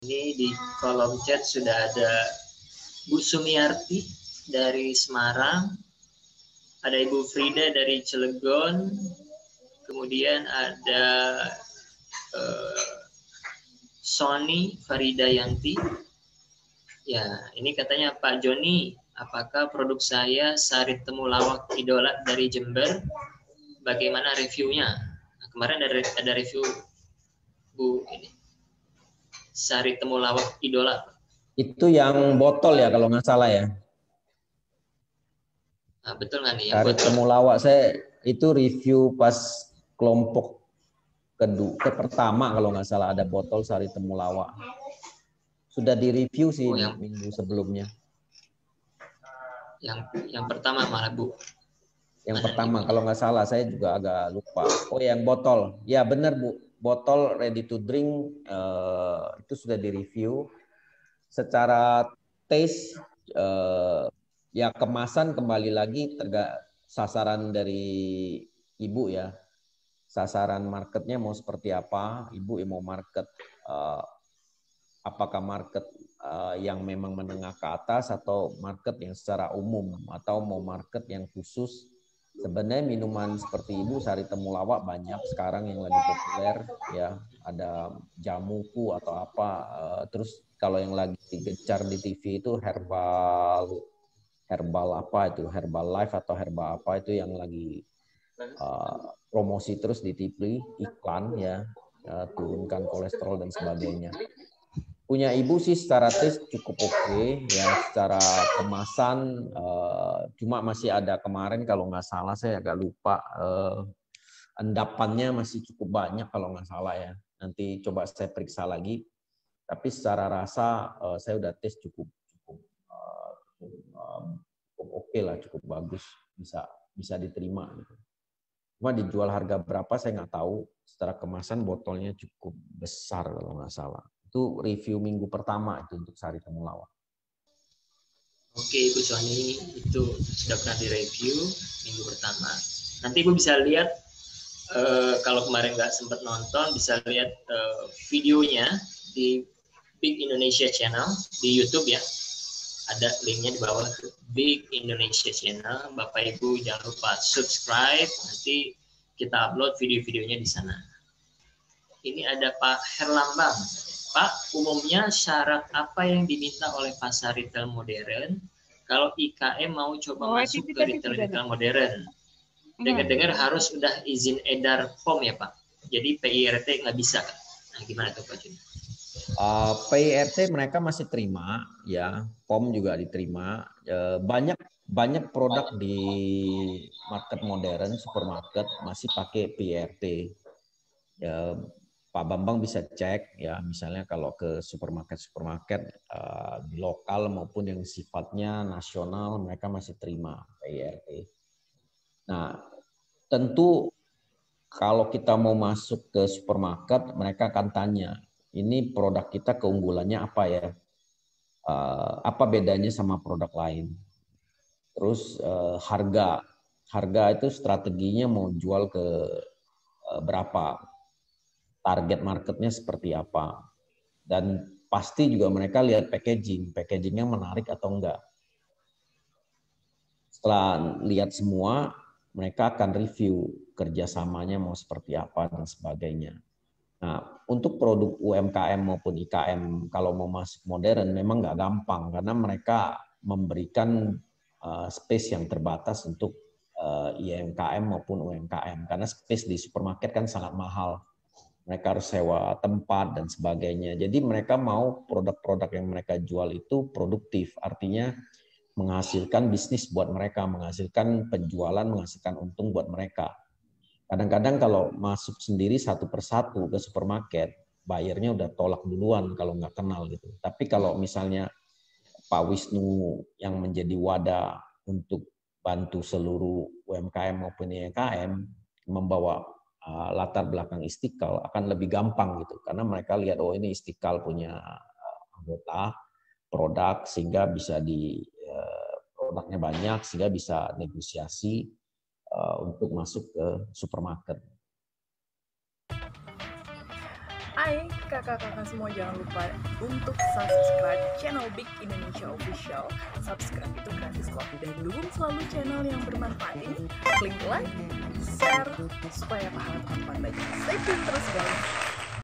Ini di kolom chat sudah ada Bu Sumiarti dari Semarang, ada Ibu Frida dari Cilegon, kemudian ada uh, Sony Farida Yanti. Ya, ini katanya Pak Joni, apakah produk saya sari temulawak idola dari Jember? Bagaimana reviewnya? Nah, kemarin ada, ada review Bu ini sari temulawak idola. Itu yang botol ya kalau nggak salah ya. Nah, betul nggak nih? Yang sari temulawak saya itu review pas kelompok kedua ke pertama kalau nggak salah ada botol sari temulawak. Sudah direview sih oh, yang, minggu sebelumnya. Yang yang pertama malah Bu. Yang Mana pertama ini? kalau nggak salah saya juga agak lupa. Oh yang botol. Ya benar Bu. Botol ready to drink uh, itu sudah direview. Secara taste uh, ya kemasan kembali lagi terga sasaran dari ibu ya sasaran marketnya mau seperti apa, ibu mau market uh, apakah market uh, yang memang menengah ke atas atau market yang secara umum atau mau market yang khusus. Sebenarnya minuman seperti ibu sari temulawak banyak sekarang yang lagi populer ya ada jamuku atau apa uh, terus kalau yang lagi digencar di TV itu herbal herbal apa itu herbal life atau herbal apa itu yang lagi uh, promosi terus di TV, iklan ya, ya turunkan kolesterol dan sebagainya. Punya ibu sih secara tes cukup oke okay, ya secara kemasan uh, cuma masih ada kemarin kalau nggak salah saya agak lupa uh, endapannya masih cukup banyak kalau nggak salah ya. Nanti coba saya periksa lagi. Tapi secara rasa uh, saya udah tes cukup cukup, uh, oke okay lah, cukup bagus, bisa bisa diterima. Gitu. Cuma dijual harga berapa saya nggak tahu. Secara kemasan botolnya cukup besar kalau nggak salah. Itu review minggu pertama itu untuk sari temulawak. Oke Ibu Sony, itu sudah pernah direview minggu pertama. Nanti Ibu bisa lihat uh, kalau kemarin nggak sempat nonton, bisa lihat uh, videonya di Big Indonesia Channel di YouTube ya. Ada linknya di bawah Big Indonesia Channel. Bapak Ibu jangan lupa subscribe. Nanti kita upload video-videonya di sana. Ini ada Pak Herlambang. Pak, umumnya syarat apa yang diminta oleh pasar retail modern kalau IKM mau coba oh, masuk ke retail-retail modern? Dengar-dengar harus udah izin edar POM ya Pak. Jadi PIRT nggak bisa kan? Nah, gimana tuh Pak Jun? Uh, PIRT mereka masih terima ya, POM juga diterima. Uh, banyak banyak produk di market modern, supermarket masih pakai PRT. Ya, Pak Bambang bisa cek ya, misalnya kalau ke supermarket-supermarket uh, lokal maupun yang sifatnya nasional mereka masih terima PRT. Nah, tentu kalau kita mau masuk ke supermarket, mereka akan tanya, ini produk kita keunggulannya apa ya? Uh, apa bedanya sama produk lain? Terus uh, harga, harga itu strateginya mau jual ke berapa, target marketnya seperti apa, dan pasti juga mereka lihat packaging, packagingnya menarik atau enggak. Setelah lihat semua, mereka akan review kerjasamanya mau seperti apa dan sebagainya. Nah, untuk produk UMKM maupun IKM kalau mau masuk modern memang nggak gampang karena mereka memberikan uh, space yang terbatas untuk uh, IMKM maupun UMKM karena space di supermarket kan sangat mahal. Mereka harus sewa tempat dan sebagainya. Jadi mereka mau produk-produk yang mereka jual itu produktif, artinya menghasilkan bisnis buat mereka, menghasilkan penjualan, menghasilkan untung buat mereka. Kadang-kadang kalau masuk sendiri satu persatu ke supermarket, bayarnya udah tolak duluan kalau nggak kenal gitu. Tapi kalau misalnya Pak Wisnu yang menjadi wadah untuk bantu seluruh UMKM maupun UMKM membawa latar belakang Istiqlal akan lebih gampang gitu karena mereka lihat oh ini Istiqlal punya uh, anggota produk sehingga bisa di uh, produknya banyak sehingga bisa negosiasi untuk masuk ke supermarket. Hai kakak-kakak semua jangan lupa untuk subscribe channel Big Indonesia Official. Subscribe itu gratis kok. Dan dukung selalu channel yang bermanfaat ini. Klik like, share, supaya pahala teman-teman banyak Stay tune terus guys